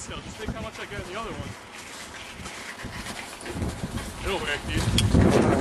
this hill. Just think how much I get in the other one. It'll work, dude.